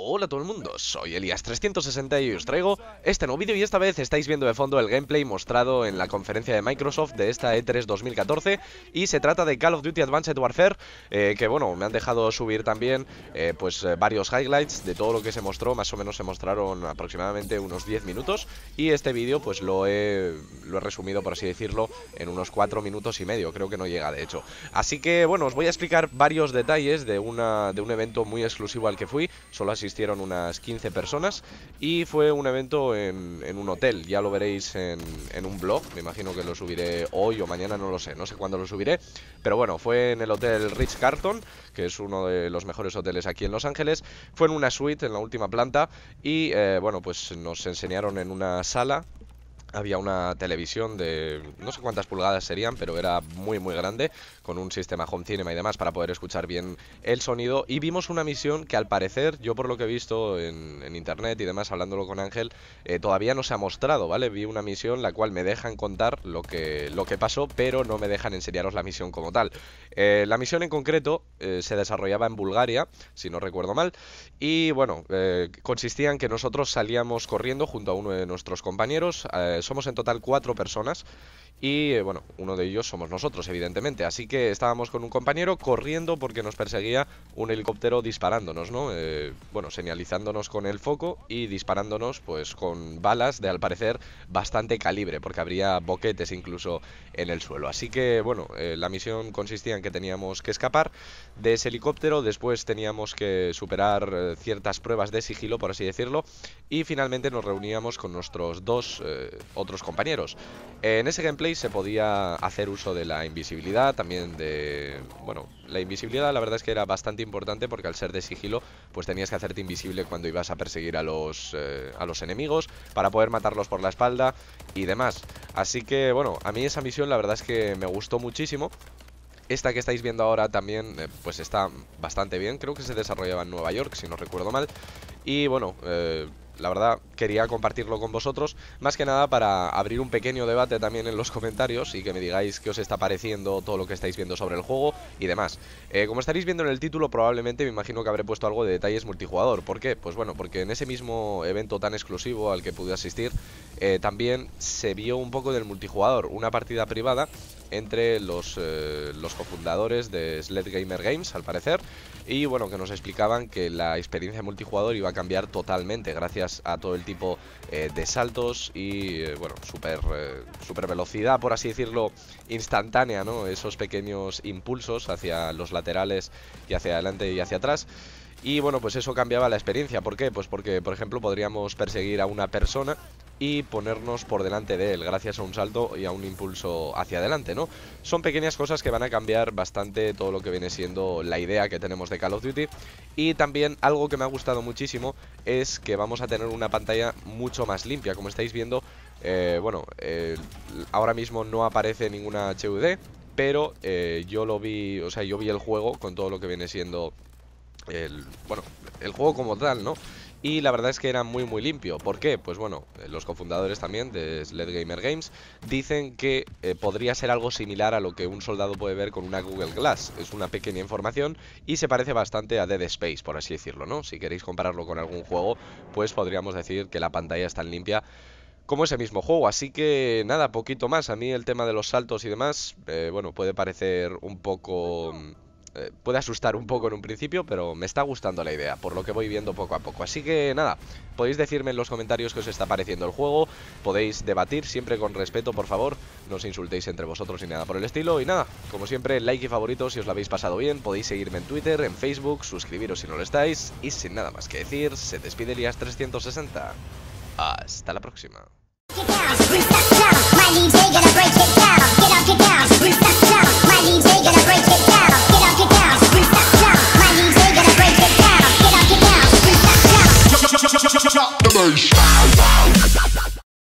Hola a todo el mundo, soy Elias360 y os traigo este nuevo vídeo y esta vez estáis viendo de fondo el gameplay mostrado en la conferencia de Microsoft de esta E3 2014 y se trata de Call of Duty Advanced Warfare eh, que bueno, me han dejado subir también eh, pues eh, varios highlights de todo lo que se mostró, más o menos se mostraron aproximadamente unos 10 minutos y este vídeo pues lo he, lo he resumido por así decirlo en unos 4 minutos y medio, creo que no llega de hecho. Así que bueno, os voy a explicar varios detalles de, una, de un evento muy exclusivo al que fui, solo así asistieron unas 15 personas y fue un evento en, un hotel, ya lo veréis en, un blog, me imagino que lo subiré hoy o mañana, no lo sé, no sé cuándo lo subiré, pero bueno, fue en el hotel Rich Carton, que es uno de los mejores hoteles aquí en Los Ángeles, fue en una suite en la última planta y eh, bueno, pues nos enseñaron en una sala había una televisión de no sé cuántas pulgadas serían, pero era muy muy grande, con un sistema home cinema y demás para poder escuchar bien el sonido. Y vimos una misión que al parecer, yo por lo que he visto en, internet y demás, hablándolo con Ángel, eh, todavía no se ha mostrado, ¿vale? Vi una misión la cual me dejan contar lo que, lo que pasó, pero no me dejan enseñaros la misión como tal. Eh, la misión en concreto eh, se desarrollaba en Bulgaria, si no recuerdo mal, y bueno, consistía en que nosotros salíamos corriendo junto a uno de nuestros compañeros, somos en total cuatro personas y eh, bueno, uno de ellos somos nosotros, evidentemente. Así que estábamos con un compañero corriendo porque nos perseguía un helicóptero disparándonos, ¿no? Eh, bueno, señalizándonos con el foco y disparándonos pues con balas de al parecer bastante calibre, porque habría boquetes incluso en el suelo. Así que bueno, eh, la misión consistía en que teníamos que escapar de ese helicóptero, después teníamos que superar ciertas pruebas de sigilo, por así decirlo, y finalmente nos reuníamos con nuestros dos otros compañeros. En ese gameplay se podía hacer uso de la invisibilidad, también de... Bueno, la invisibilidad la verdad es que era bastante importante porque al ser de sigilo, pues tenías que hacerte invisible cuando ibas a perseguir a los, eh, a los enemigos para poder matarlos por la espalda y demás. Así que, bueno, a mí esa misión la verdad es que me gustó muchísimo. Esta que estáis viendo ahora también, eh, pues está bastante bien. Creo que se desarrollaba en Nueva York, si no recuerdo mal. Y bueno, eh, la verdad quería compartirlo con vosotros, más que nada para abrir un pequeño debate también en los comentarios y que me digáis qué os está pareciendo todo lo que estáis viendo sobre el juego y demás. Eh, como estaréis viendo en el título, probablemente me imagino que habré puesto algo de detalles multijugador. ¿Por qué? Pues bueno, porque en ese mismo evento tan exclusivo al que pude asistir, eh, también se vio un poco del multijugador, una partida privada entre los, eh, los cofundadores de Sled Gamer Games, al parecer, y bueno, que nos explicaban que la experiencia multijugador iba a cambiar totalmente gracias a todo el tipo eh, de saltos y, eh, bueno, super, super velocidad, por así decirlo, instantánea, ¿no? Esos pequeños impulsos hacia los laterales y hacia adelante y hacia atrás. Y bueno, pues eso cambiaba la experiencia. ¿Por qué? Pues porque, por ejemplo, podríamos perseguir a una persona y ponernos por delante de él gracias a un salto y a un impulso hacia adelante, ¿no? Son pequeñas cosas que van a cambiar bastante todo lo que viene siendo la idea que tenemos de Call of Duty y también algo que me ha gustado muchísimo es que vamos a tener una pantalla mucho más limpia, como estáis viendo, eh, bueno, ahora mismo no aparece ninguna HUD, pero eh, yo lo vi, o sea, yo vi el juego con todo lo que viene siendo el, bueno, el juego como tal, ¿no? Y la verdad es que era muy muy limpio. ¿Por qué? Pues bueno, eh, los cofundadores también de Sled Gamer Games dicen que eh, podría ser algo similar a lo que un soldado puede ver con una Google Glass. Es una pequeña información y se parece bastante a Dead Space, por así decirlo, ¿no? Si queréis compararlo con algún juego, pues podríamos decir que la pantalla es tan limpia como ese mismo juego. Así que nada, poquito más. A mí el tema de los saltos y demás, eh, bueno, puede parecer un poco eh, puede asustar un poco en un principio, pero me está gustando la idea, por lo que voy viendo poco a poco. Así que nada, podéis decirme en los comentarios qué os está pareciendo el juego, podéis debatir siempre con respeto, por favor, no os insultéis entre vosotros ni nada por el estilo. Y nada, como siempre, like y favorito si os lo habéis pasado bien, podéis seguirme en Twitter, en Facebook, suscribiros si no lo estáis, y sin nada más que decir, se despide Elías 360. Hasta la próxima. Sensation.